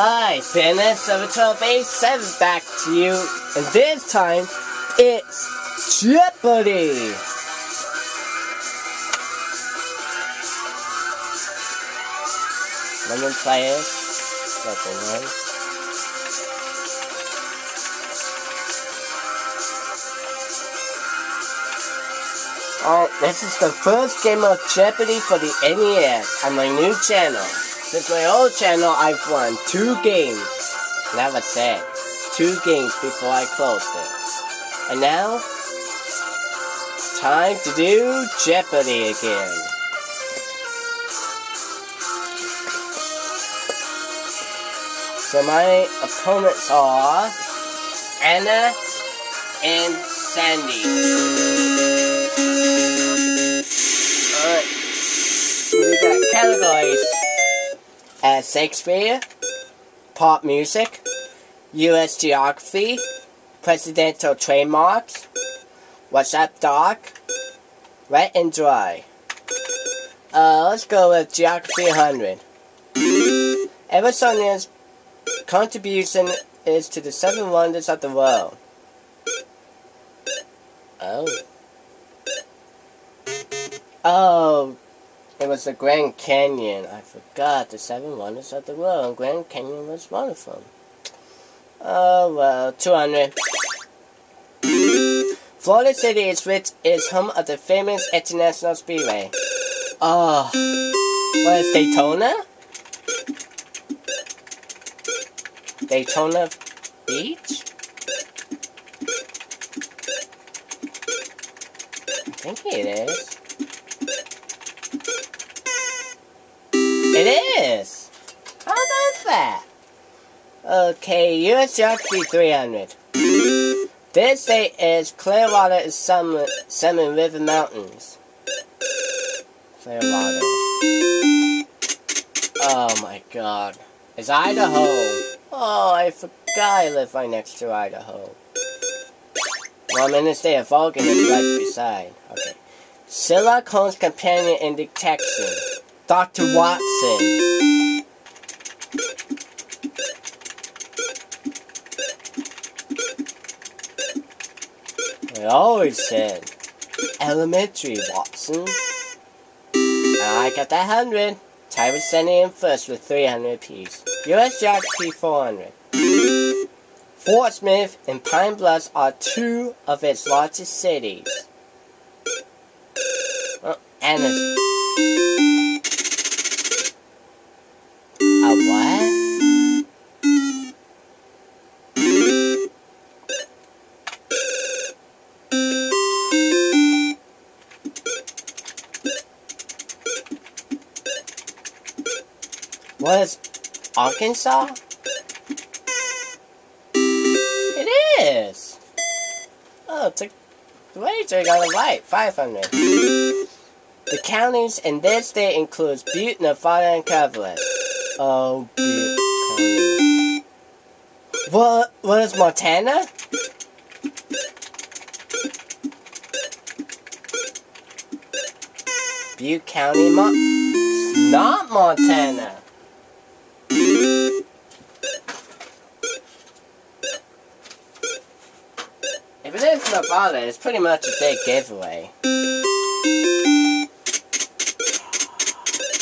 Hi, BenS71287 back to you, and this time it's Jeopardy! Lemon players, second one. Alright, this is the first game of Jeopardy for the NES on my new channel. Since my old channel, I've won two games. Never said. Two games before I closed it. And now, time to do Jeopardy again. So my opponents are Anna and Sandy. As Shakespeare, pop music, U.S. geography, presidential trademarks, What's Up Doc, wet and dry. Uh, let's go with Geography 100. Eversonian's contribution is to the seven wonders of the world. Oh. Oh, it was the Grand Canyon. I forgot the seven wonders of the world. And Grand Canyon was one of them. Oh, well, 200. Florida City is which is home of the famous International Speedway. Oh, what is Daytona? Daytona Beach? I think it is. Okay, US 300. This state is Clearwater is Salmon, Salmon River Mountains. Clearwater. Oh my god. It's Idaho. Oh, I forgot I live right next to Idaho. Well, I'm in the state of Oregon, it's right beside. Okay. Holmes' companion in detection. Dr. Watson. I always said elementary, Watson. I got that 100. Ty was sending in first with 300 apiece. US Geography 400. Fort Smith and Pine Bluffs are two of its largest cities. Oh, and What is Arkansas? It is. Oh, it's a wait, I got it right. 500. The counties in this state includes Butte, Nevada, and Cleveland. Oh, Butte. What? What is Montana? Butte County, Mo not Montana. If it is Nevada, it's pretty much a big giveaway.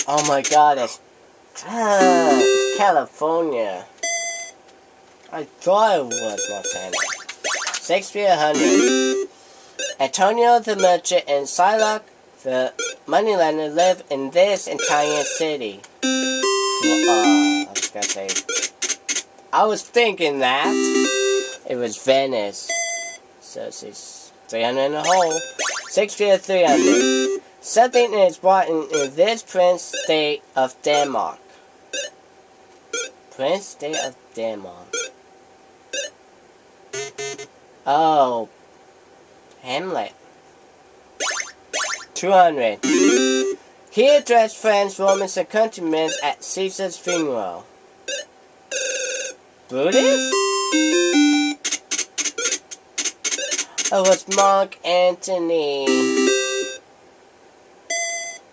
Oh my god, it's, uh, it's California. I thought it was Montana. Shakespeare 100. Antonio the Merchant and Shylock the Moneylender live in this entire city. Uh, I was gonna say. I was thinking that. It was Venice. So she's 300 in a hole. Shakespeare 300. Something is brought in, this Prince State of Denmark. Prince State of Denmark. Oh. Hamlet. 200. He addressed friends, Romans, and countrymen at Caesar's funeral. Brutus? It was Mark Antony.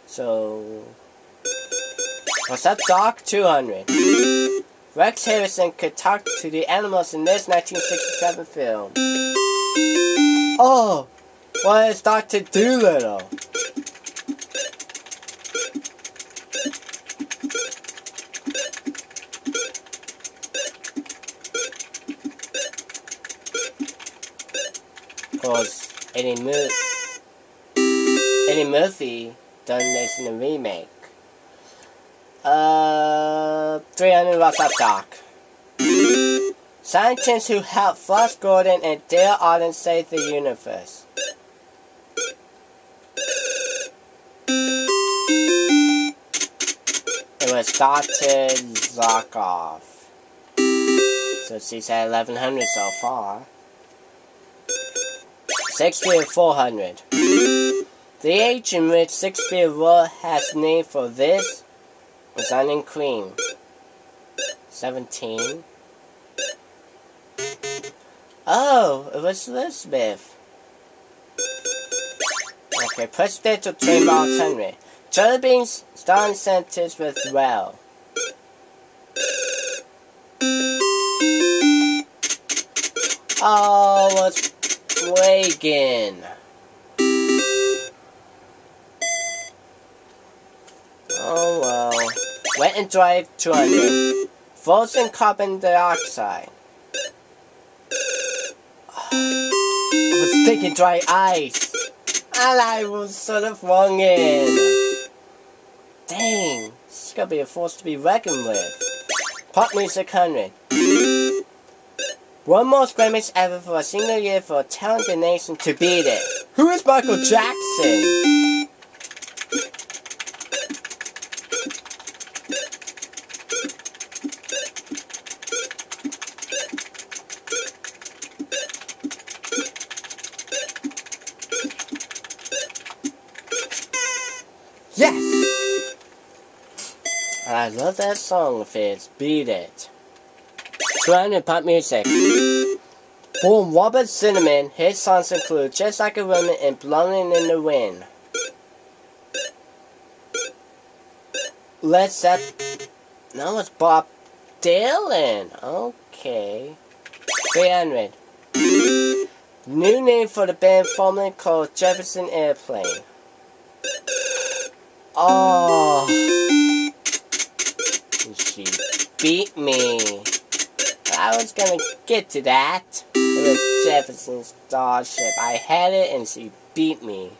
So, what's that, Doc? 200. Rex Harrison could talk to the animals in this 1967 film. Oh, what is Dr. Dolittle? Cause Eddie, Mur Eddie Murphy done this in a remake. Uh, 300 Rock Up Doc. Scientists who helped Flash Gordon and Dale Arden save the universe. It was Dr. Zarkov. So she's at 1100 so far. 60 400. The age in which Shakespeare World has named for this was onion cream. 17. Oh, it was Elizabeth. Okay, presidential box Henry. Beans, starting sentence with well. Oh, what's Reagan? Oh well. Wet and dry 200. Frozen carbon dioxide. I was thinking dry ice. And I was sort of wrong in. Dang, this is gonna be a force to be reckoned with. Pop music 100. One more scrimmage ever for a single year for a talented nation to beat it. Who is Michael Jackson? Yes! I love that song of his, Beat It. 200 pop music. Boom, Robert Zimmerman, his songs include Just Like a Woman and Blowing in the Wind. Led Zeppelin. No, it's Bob Dylan. Okay. 300. New name for the band formerly called Jefferson Airplane. Oh. She beat me. Gonna get to that. It was Jefferson's Starship. I had it and she beat me.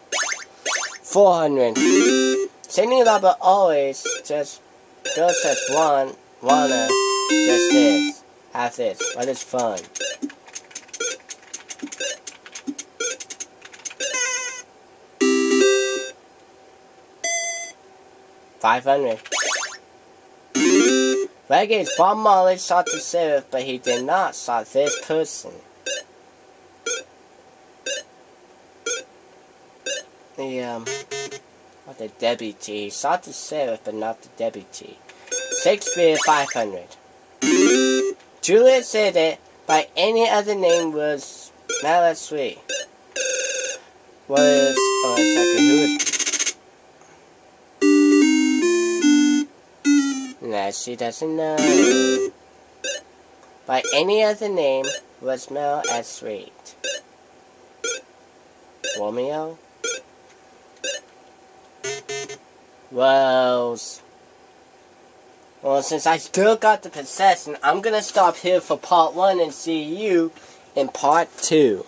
400. Cyndi Lauper always just girls just one, wanna, just this. Have this. What is fun? Five hundred. Reggae's Bob Marley sought the seraph, but he did not sought this person. The, um, what the deputy. He sought the seraph, but not the deputy. Shakespeare 500. Juliet said it by any other name was now that's sweet. Was oh she doesn't know. By any other name would smell as sweet. Romeo? Rose. Well, since I still got the possession, I'm gonna stop here for part one and see you in part two.